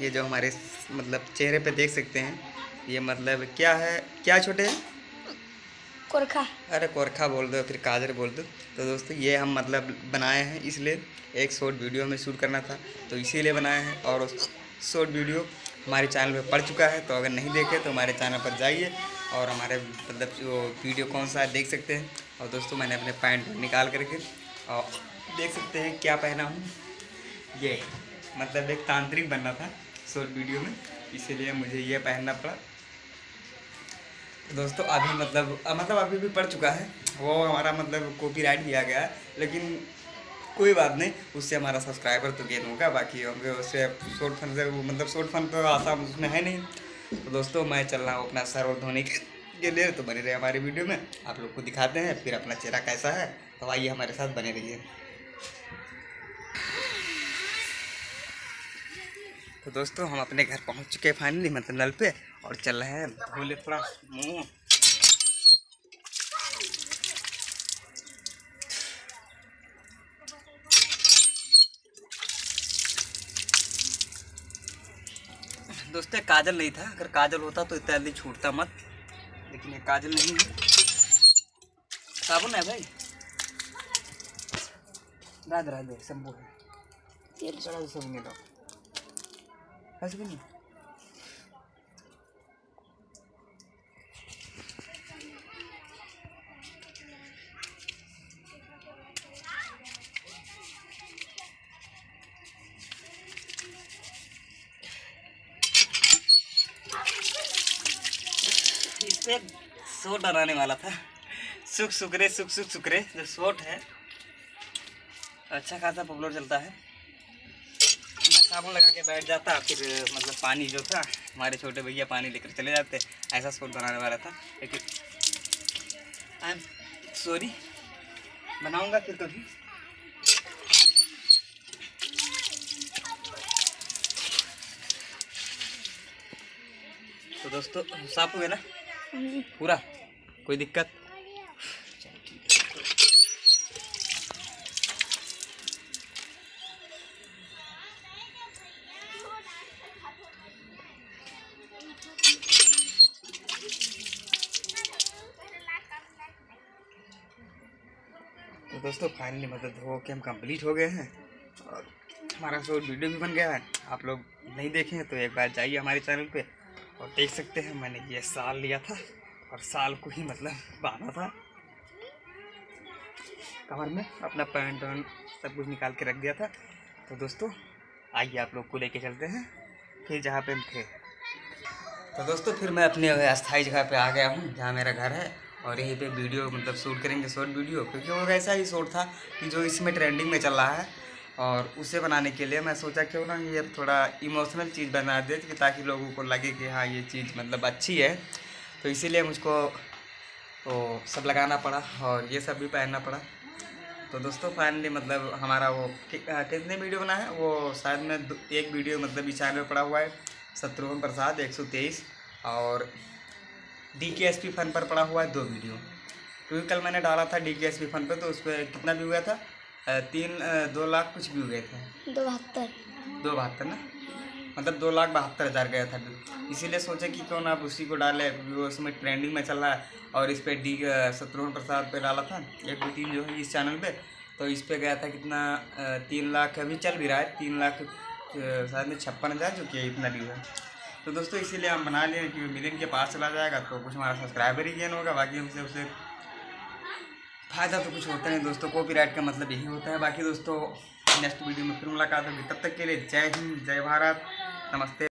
ये जो हमारे मतलब चेहरे पे देख सकते हैं ये मतलब क्या है क्या छोटे हैं? कोरखा। अरे कोरखा बोल दो फिर काजर बोल दो। तो दोस्तों ये हम मतलब बनाए हैं इसलिए एक शॉर्ट वीडियो में शूट करना था तो इसीलिए बनाए हैं। और शॉर्ट वीडियो हमारे चैनल पे पड़ चुका है तो अगर नहीं देखे तो हमारे चैनल पर जाइए और हमारे मतलब जो वीडियो कौन सा है देख सकते हैं। और दोस्तों मैंने अपने पैंट निकाल करके और देख सकते हैं क्या पहना हूँ। ये मतलब एक तांत्रिक बनना था। शॉर्ट वीडियो में, इसीलिए मुझे ये पहनना पड़ा। दोस्तों, अभी मतलब मतलब अभी भी पड़ चुका है। वो हमारा मतलब कॉपीराइट आ गया है, लेकिन कोई बात नहीं, उससे हमारा सब्सक्राइबर तो गेन होगा, बाकी होंगे उससे शॉर्ट फन से मतलब शॉर्ट फन तो आसान उसमें है नहीं। तो दोस्तों, मैं चल रहा हूँ अपना सर्वर धोने के के लिए तो बने रहे हमारी वीडियो में। आप लोग को दिखाते हैं, फिर अपना चेहरा कैसा है तो आइए हमारे साथ बने रहिए। तो दोस्तों, हम अपने घर पहुँच चुके हैं फाइनली मतलब नल पे, और चल रहे हैं धोले थोड़ा मुँह दोस्तों काजल नहीं था। अगर काजल होता तो इतना जल्दी छूटता मत, लेकिन ये काजल नहीं है। साबुन है भाई। राध, राधे, शंभू है। तेल चढ़ा साबुन लो ऐसे भी नहीं पे बनाने वाला था। सुख सुकरे सुख सुख सुकरे जो शॉट है। अच्छा खासा पॉपुलर चलता है। साबुन लगा के बैठ जाता फिर मतलब पानी जो था हमारे छोटे भैया पानी लेकर चले जाते ऐसा शॉट बनाने वाला था। लेकिन आई एम सॉरी बनाऊँगा फिर कभी। तो दोस्तों साफ़ हुए ना? पूरा? कोई दिक्कत? तो दोस्तों फाइनली मतलब धो के हम कंप्लीट हो गए हैं और हमारा शॉर्ट वीडियो भी बन गया है। आप लोग नहीं देखे हैं तो एक बार जाइए हमारे चैनल पे और देख सकते हैं, मैंने ये साल लिया था और साल को ही मतलब बांधा था। कमर में अपना पैंट वैंट सब कुछ निकाल के रख दिया था। तो दोस्तों, आइए आप लोग को लेके चलते हैं। फिर जहाँ पे हम थे तो दोस्तों फिर मैं अपने अस्थाई जगह पे आ गया हूँ, जहाँ मेरा घर है और यहीं पे वीडियो मतलब शूट करेंगे, शॉर्ट वीडियो, क्योंकि वो ऐसा ही शॉर्ट था कि जो इसमें ट्रेंडिंग में चल रहा है और उसे बनाने के लिए मैं सोचा क्यों ना ये थोड़ा इमोशनल चीज़ बना दे ताकि लोगों को लगे कि हाँ ये चीज़ मतलब अच्छी है। तो इसीलिए मुझको तो सब लगाना पड़ा और ये सब भी पहनना पड़ा। तो दोस्तों फाइनली मतलब हमारा वो कितने वीडियो बना है? वो शायद में एक वीडियो मतलब चैनल में पड़ा हुआ है। शत्रुघ्न प्रसाद एक सौ तेईस और डी के एस पी फन पर पड़ा हुआ है दो वीडियो। क्योंकि कल मैंने डाला था डी के एस पी फन पर तो उस पर कितना व्यू गया था? तीन दो लाख कुछ व्यू गए थे। दो बहत्तर। दो बहत्तर ना? मतलब दो लाख बहत्तर हज़ार गया था व्यू इसीलिए सोचे कि क्यों ना आप उसी को डालें क्योंकि वो उसमें ट्रेंडिंग में चल रहा है। और इस पर डी शत्रुघ्न प्रसाद पे डाला था एक दो तीन जो है इस चैनल पे तो इस पर गया था कितना तीन लाख। अभी चल भी रहा है तीन लाख शायद में छप्पन हज़ार जो कि इतना व्यू है तो दोस्तों, इसीलिए हम बना लिए कि मिलियन के पास चला जाएगा तो कुछ हमारा सब्सक्राइबर ही गेन होगा, बाकी हमसे उसे फ़ायदा तो कुछ होता नहीं। दोस्तों कॉपीराइट का मतलब यही होता है। बाकी दोस्तों नेक्स्ट वीडियो में फिर मुलाकात होगी। तब तक के लिए जय हिंद, जय भारत, नमस्ते।